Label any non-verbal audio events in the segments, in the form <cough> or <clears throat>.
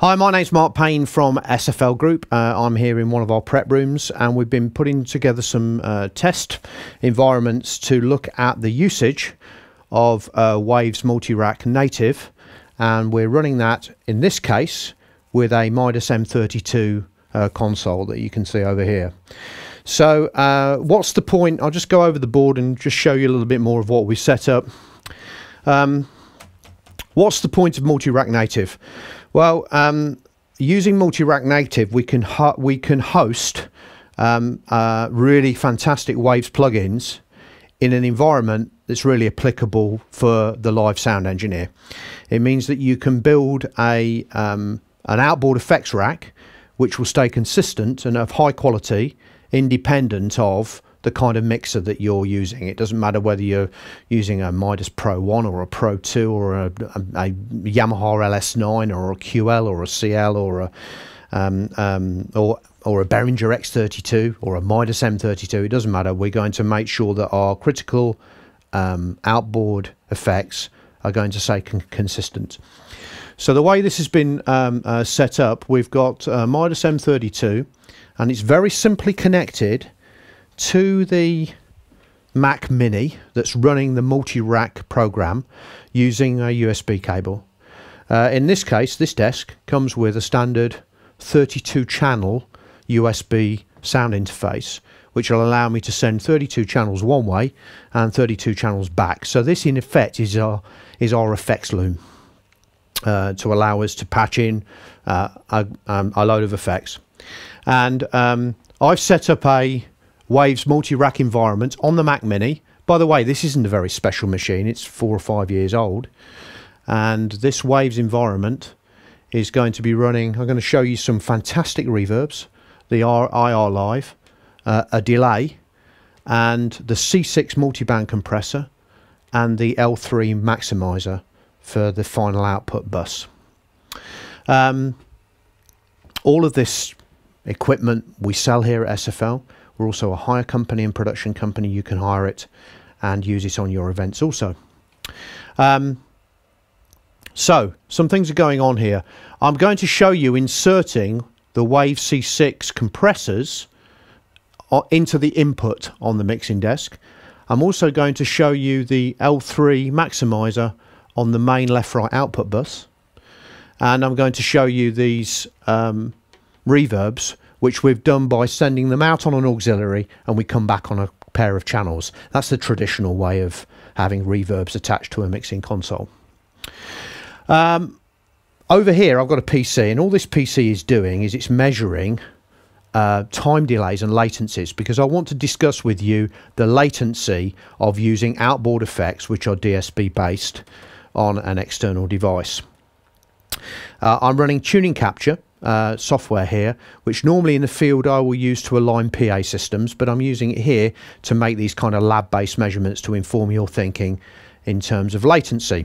Hi, my name's Mark Payne from SFL Group. Uh, I'm here in one of our prep rooms and we've been putting together some uh, test environments to look at the usage of uh, Waves Multi-Rack Native and we're running that in this case with a Midas M32 uh, console that you can see over here. So uh, what's the point? I'll just go over the board and just show you a little bit more of what we set up. Um, what's the point of multi-rack native? Well, um, using multi-rack native, we can we can host um, uh, really fantastic Waves plugins in an environment that's really applicable for the live sound engineer. It means that you can build a um, an outboard effects rack which will stay consistent and of high quality, independent of the kind of mixer that you're using. It doesn't matter whether you're using a Midas Pro 1 or a Pro 2 or a, a, a Yamaha LS9 or a QL or a CL or a um, um, or or a Behringer X32 or a Midas M32. It doesn't matter. We're going to make sure that our critical um, outboard effects are going to stay con consistent. So the way this has been um, uh, set up, we've got uh, Midas M32 and it's very simply connected to the Mac Mini that's running the multi-rack program using a USB cable. Uh, in this case, this desk comes with a standard 32 channel USB sound interface which will allow me to send 32 channels one way and 32 channels back. So this in effect is our, is our effects loom uh, to allow us to patch in uh, a, um, a, load of effects. And um, I've set up a Waves multi-rack environment on the Mac Mini. By the way, this isn't a very special machine. It's four or five years old. And this Waves environment is going to be running, I'm going to show you some fantastic reverbs, the IR Live, uh, a delay, and the C6 multiband compressor, and the L3 maximizer for the final output bus. Um, all of this equipment we sell here at SFL. We're also a hire company and production company. You can hire it and use it on your events also. Um, so, some things are going on here. I'm going to show you inserting the Wave C6 compressors uh, into the input on the mixing desk. I'm also going to show you the L3 maximizer on the main left-right output bus. And I'm going to show you these um, reverbs which we've done by sending them out on an auxiliary and we come back on a pair of channels. That's the traditional way of having reverbs attached to a mixing console. Um, over here I've got a PC and all this PC is doing is it's measuring uh, time delays and latencies because I want to discuss with you the latency of using outboard effects which are DSP based on an external device. Uh, I'm running tuning capture uh, software here, which normally in the field I will use to align PA systems, but I'm using it here to make these kind of lab-based measurements to inform your thinking in terms of latency.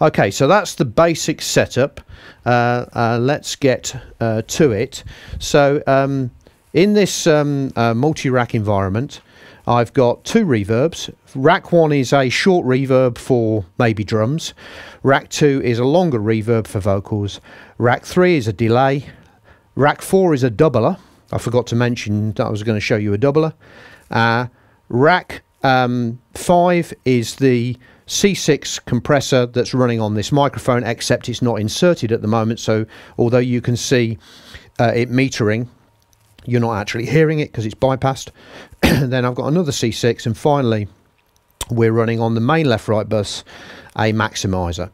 Okay, so that's the basic setup. Uh, uh, let's get uh, to it. So um, in this um, uh, multi-rack environment, I've got two reverbs. Rack 1 is a short reverb for maybe drums. Rack 2 is a longer reverb for vocals. Rack 3 is a delay. Rack 4 is a doubler. I forgot to mention that I was going to show you a doubler. Uh, rack um, 5 is the C6 compressor that's running on this microphone, except it's not inserted at the moment. So although you can see uh, it metering, you're not actually hearing it because it's bypassed. <clears throat> then I've got another C6 and finally we're running on the main left right bus a maximizer.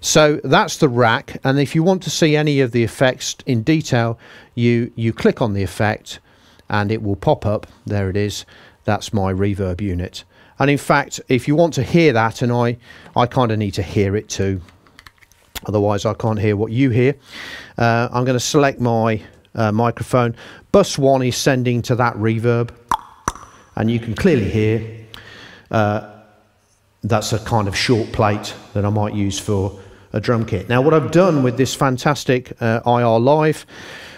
So that's the rack and if you want to see any of the effects in detail you you click on the effect and it will pop up. There it is. That's my reverb unit. And in fact if you want to hear that and I I kind of need to hear it too. Otherwise I can't hear what you hear. Uh, I'm going to select my uh, microphone. Bus 1 is sending to that reverb, and you can clearly hear uh, that's a kind of short plate that I might use for a drum kit. Now, what I've done with this fantastic uh, IR Live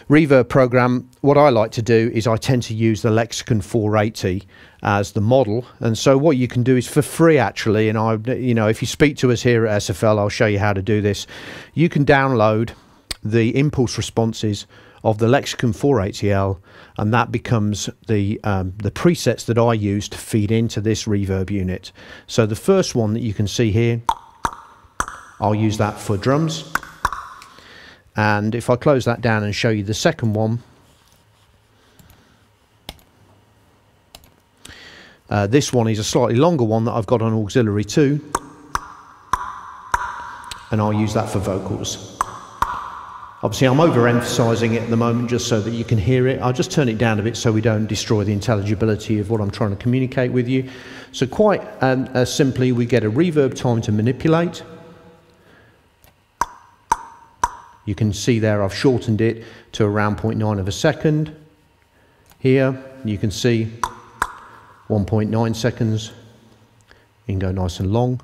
reverb program, what I like to do is I tend to use the Lexicon 480 as the model. And so what you can do is for free actually, and I, you know, if you speak to us here at SFL, I'll show you how to do this. You can download the impulse responses of the Lexicon 480L, and that becomes the um, the presets that I use to feed into this reverb unit. So the first one that you can see here, I'll use that for drums. And if I close that down and show you the second one, uh, this one is a slightly longer one that I've got on auxiliary 2 and I'll use that for vocals. Obviously, I'm overemphasizing it at the moment just so that you can hear it. I'll just turn it down a bit so we don't destroy the intelligibility of what I'm trying to communicate with you. So, quite um, uh, simply, we get a reverb time to manipulate. You can see there I've shortened it to around 0.9 of a second. Here, you can see 1.9 seconds. You can go nice and long.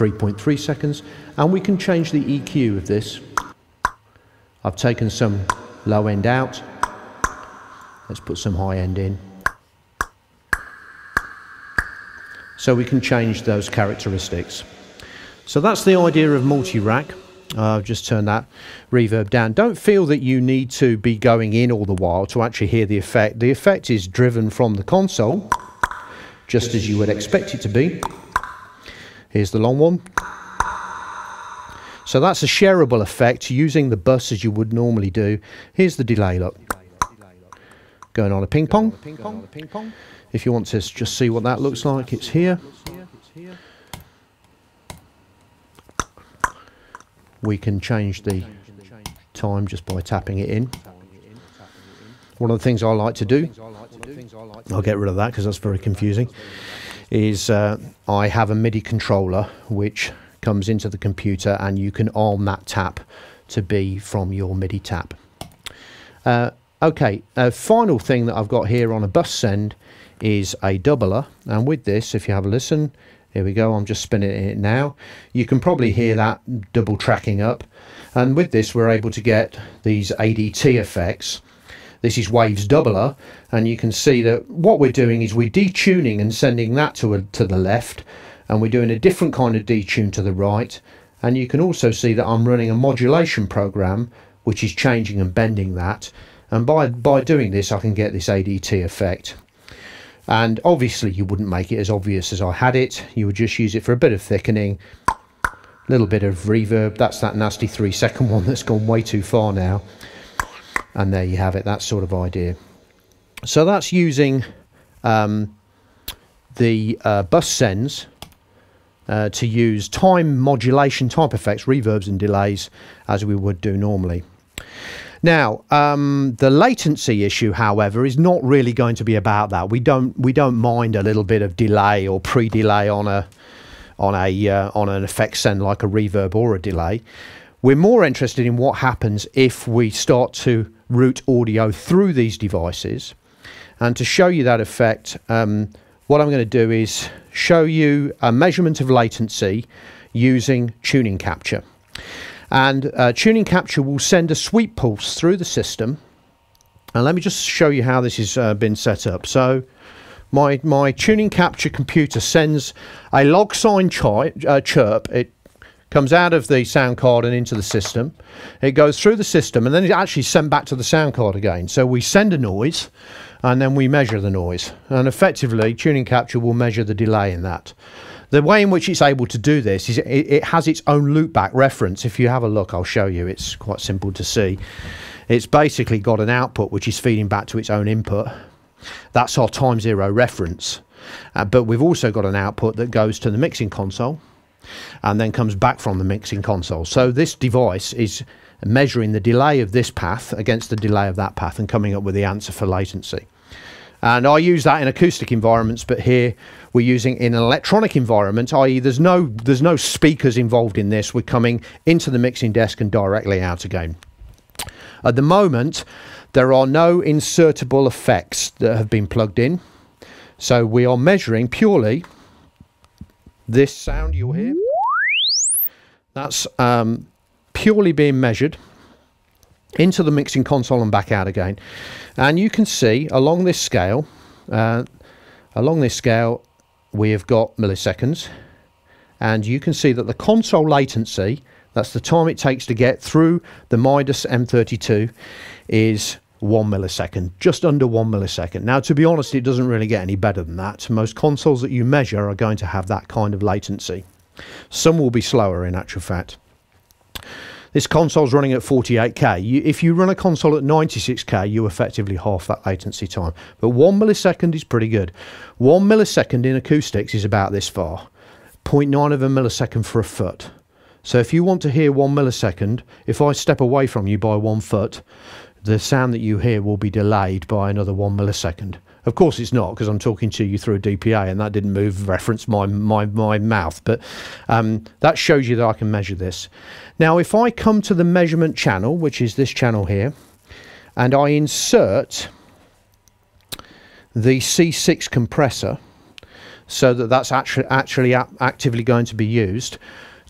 3.3 seconds and we can change the EQ of this I've taken some low end out let's put some high end in so we can change those characteristics so that's the idea of multi-rack I've just turned that reverb down. Don't feel that you need to be going in all the while to actually hear the effect. The effect is driven from the console, just as you would expect it to be. Here's the long one. So that's a shareable effect using the bus as you would normally do. Here's the delay, look. Going on a ping pong. If you want to just see what that looks like, it's here. We can change the time just by tapping it in. One of the things I like to do, I'll get rid of that because that's very confusing, is uh, I have a MIDI controller which comes into the computer and you can arm that tap to be from your MIDI tap. Uh, okay, a final thing that I've got here on a bus send is a doubler. And with this if you have a listen here we go I'm just spinning it now. You can probably hear that double tracking up. And with this we're able to get these ADT effects this is Waves Doubler, and you can see that what we're doing is we're detuning and sending that to, a, to the left, and we're doing a different kind of detune to the right. And you can also see that I'm running a modulation program, which is changing and bending that. And by, by doing this, I can get this ADT effect. And obviously you wouldn't make it as obvious as I had it. You would just use it for a bit of thickening, a little bit of reverb. That's that nasty three second <laughs> one that's gone way too far now and there you have it that sort of idea. So that's using um, the uh, bus sends uh, to use time modulation type effects reverbs and delays as we would do normally. Now um, the latency issue however is not really going to be about that. We don't we don't mind a little bit of delay or pre-delay on a on a uh, on an effect send like a reverb or a delay. We're more interested in what happens if we start to route audio through these devices. And to show you that effect, um, what I'm going to do is show you a measurement of latency using tuning capture. And uh, tuning capture will send a sweep pulse through the system. And let me just show you how this has uh, been set up. So my, my tuning capture computer sends a log sine uh, chirp. It comes out of the sound card and into the system. It goes through the system and then it's actually sent back to the sound card again. So we send a noise and then we measure the noise. And effectively, tuning capture will measure the delay in that. The way in which it's able to do this is it, it has its own loopback reference. If you have a look, I'll show you. It's quite simple to see. It's basically got an output which is feeding back to its own input. That's our time zero reference. Uh, but we've also got an output that goes to the mixing console and then comes back from the mixing console. So this device is measuring the delay of this path against the delay of that path and coming up with the answer for latency. And I use that in acoustic environments, but here we're using in an electronic environment, i.e. there's no there's no speakers involved in this. We're coming into the mixing desk and directly out again. At the moment, there are no insertable effects that have been plugged in. So we are measuring purely this sound you'll hear, that's um, purely being measured into the mixing console and back out again. And you can see along this scale, uh, along this scale, we have got milliseconds. And you can see that the console latency, That's the time it takes to get through the Midas M32 is one millisecond, just under one millisecond. Now, to be honest, it doesn't really get any better than that. Most consoles that you measure are going to have that kind of latency. Some will be slower in actual fact. This console's running at 48k. You, if you run a console at 96k, you effectively half that latency time. But one millisecond is pretty good. One millisecond in acoustics is about this far. 0.9 of a millisecond for a foot. So if you want to hear one millisecond, if I step away from you by one foot, the sound that you hear will be delayed by another one millisecond. Of course, it's not because I'm talking to you through a DPA, and that didn't move reference my my my mouth. But um, that shows you that I can measure this. Now, if I come to the measurement channel, which is this channel here, and I insert the C6 compressor, so that that's actually actually actively going to be used.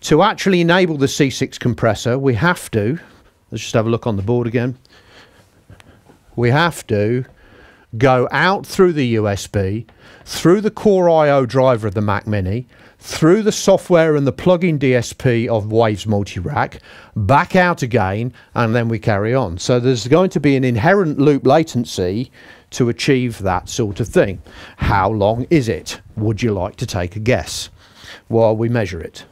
To actually enable the C6 compressor, we have to. Let's just have a look on the board again. We have to go out through the USB, through the Core Audio driver of the Mac Mini, through the software and the plug-in DSP of Waves Multi-Rack, back out again, and then we carry on. So there's going to be an inherent loop latency to achieve that sort of thing. How long is it? Would you like to take a guess while we measure it?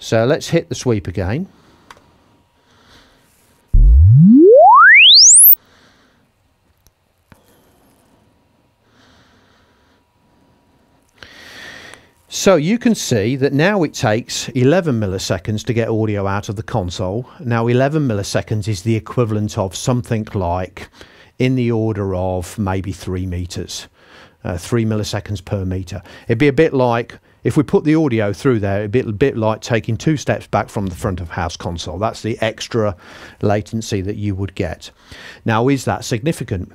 So let's hit the sweep again. So you can see that now it takes 11 milliseconds to get audio out of the console. Now 11 milliseconds is the equivalent of something like in the order of maybe three meters, uh, three milliseconds per meter. It'd be a bit like if we put the audio through there, it'd be a bit like taking two steps back from the front of house console. That's the extra latency that you would get. Now, is that significant?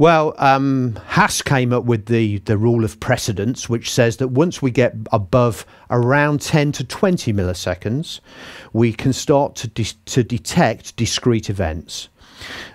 Well, um, Haas came up with the, the rule of precedence, which says that once we get above around 10 to 20 milliseconds, we can start to, de to detect discrete events.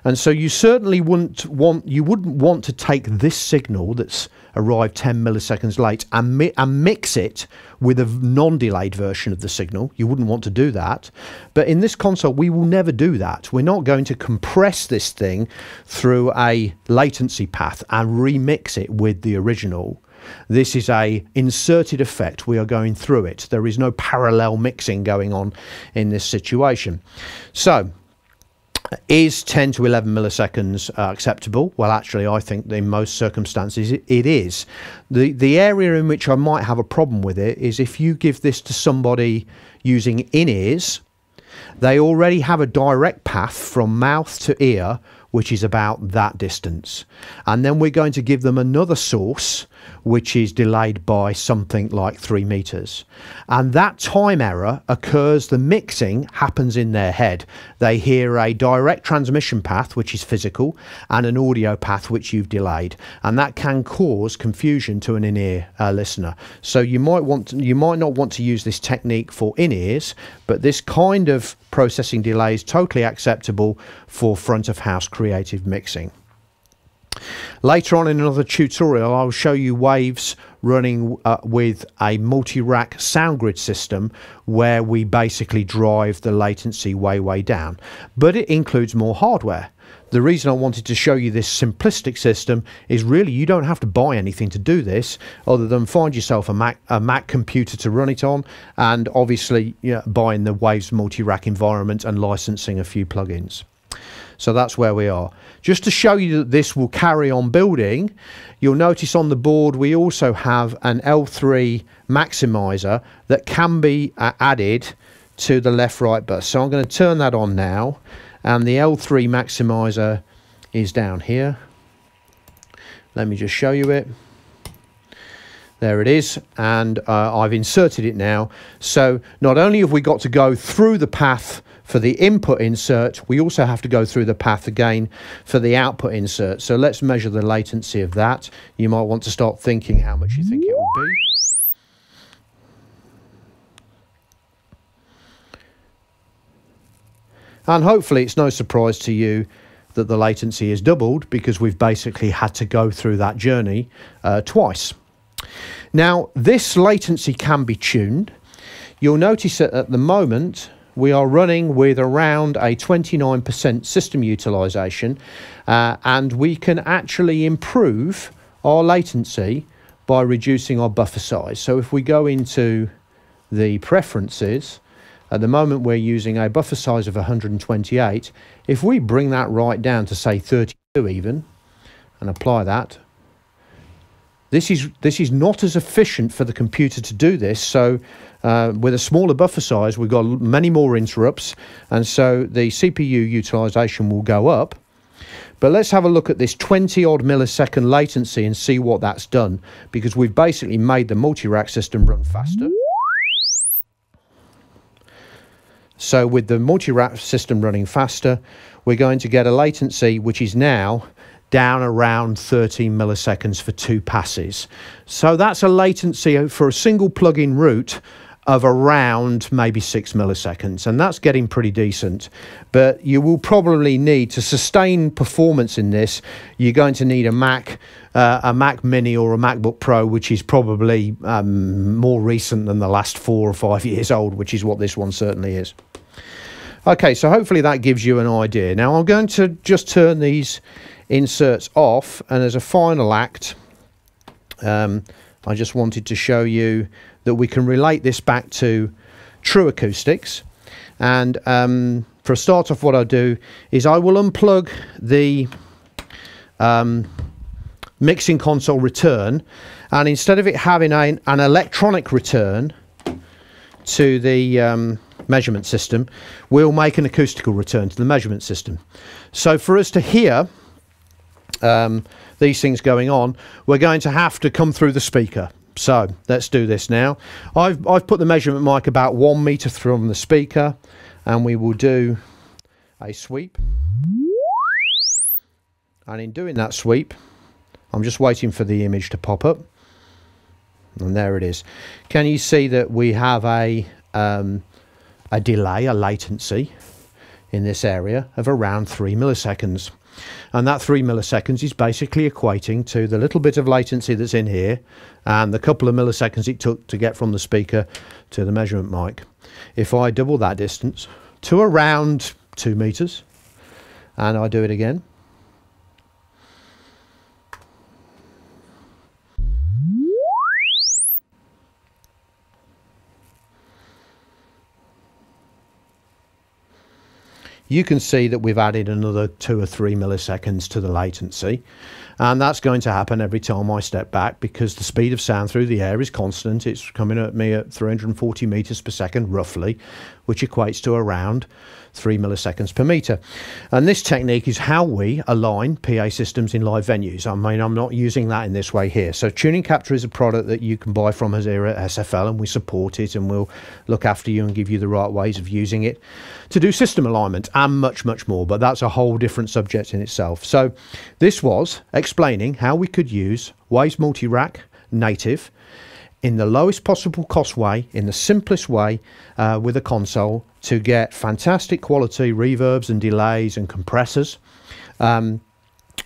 And so you certainly wouldn't want you wouldn't want to take this signal that's arrived 10 milliseconds late and, mi and mix it with a non-delayed version of the signal. You wouldn't want to do that. But in this console, we will never do that. We're not going to compress this thing through a latency path and remix it with the original. This is a inserted effect. We are going through it. There is no parallel mixing going on in this situation. So is 10 to 11 milliseconds uh, acceptable? Well, actually, I think in most circumstances it, it is. The, the area in which I might have a problem with it is if you give this to somebody using in ears, they already have a direct path from mouth to ear, which is about that distance. And then we're going to give them another source which is delayed by something like three meters. And that time error occurs, the mixing happens in their head. They hear a direct transmission path, which is physical, and an audio path, which you've delayed. And that can cause confusion to an in ear uh, listener. So you might want to, you might not want to use this technique for in ears, but this kind of processing delay is totally acceptable for front of house creative mixing. Later on in another tutorial, I'll show you waves running uh, with a multi-rack SoundGrid system where we basically drive the latency way, way down. But it includes more hardware. The reason I wanted to show you this simplistic system is really you don't have to buy anything to do this other than find yourself a Mac, a Mac computer to run it on and obviously you know, buying the Waves multi-rack environment and licensing a few plugins. So that's where we are. Just to show you that this will carry on building, you'll notice on the board we also have an L3 maximizer that can be uh, added to the left right bus. So I'm going to turn that on now and the L3 maximizer is down here. Let me just show you it. There it is, and uh, I've inserted it now. So not only have we got to go through the path for the input insert, we also have to go through the path again for the output insert. So let's measure the latency of that. You might want to start thinking how much you think it will be. And hopefully it's no surprise to you that the latency is doubled because we've basically had to go through that journey uh, twice. Now, this latency can be tuned. You'll notice that at the moment, we are running with around a 29% system utilization, uh, and we can actually improve our latency by reducing our buffer size. So if we go into the preferences, at the moment we're using a buffer size of 128. If we bring that right down to say 32 even, and apply that, this is this is not as efficient for the computer to do this. So uh, with a smaller buffer size, we've got many more interrupts, and so the CPU utilization will go up. But let's have a look at this 20 odd millisecond latency and see what that's done, because we've basically made the multi-rack system run faster. So with the multi-rack system running faster, we're going to get a latency which is now down around 13 milliseconds for two passes. So that's a latency for a single plug-in route of around maybe six milliseconds, and that's getting pretty decent. But you will probably need to sustain performance in this. You're going to need a Mac, uh, a Mac Mini or a MacBook Pro, which is probably um, more recent than the last four or five <laughs> years old, which is what this one certainly is. Okay, so hopefully that gives you an idea. Now I'm going to just turn these inserts off, and as a final act, um, I just wanted to show you that we can relate this back to true acoustics. And um, for a start off, what I'll do is I will unplug the um, mixing console return, and instead of it having a, an electronic return to the um, measurement system, we'll make an acoustical return to the measurement system. So for us to hear um, these things going on, we're going to have to come through the speaker. So let's do this now. I've, I've put the measurement mic about one meter from the speaker and we will do a sweep. And in doing that sweep, I'm just waiting for the image to pop up. And there it is. Can you see that we have a, um, a delay, a latency in this area of around three milliseconds. And that three milliseconds is basically equating to the little bit of latency that's in here and the couple of milliseconds it took to get from the speaker to the measurement mic. If I double that distance to around two meters and I do it again, you can see that we've added another two or three milliseconds to the latency. And that's going to happen every time I step back because the speed of sound through the air is constant. It's coming at me at 340 meters per second, roughly, which equates to around 3 milliseconds per meter. And this technique is how we align PA systems in live venues. I mean, I'm not using that in this way here. So Tuning Capture is a product that you can buy from Hazira SFL and we support it and we'll look after you and give you the right ways of using it to do system alignment and much, much more. But that's a whole different subject in itself. So this was explaining how we could use Waves Multi-Rack native in the lowest possible cost way, in the simplest way uh, with a console to get fantastic quality reverbs and delays and compressors um,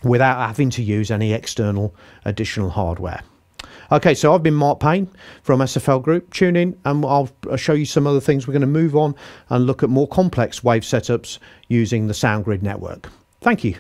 without having to use any external additional hardware. Okay, so I've been Mark Payne from SFL Group. Tune in and I'll show you some other things. We're going to move on and look at more complex wave setups using the SoundGrid network. Thank you.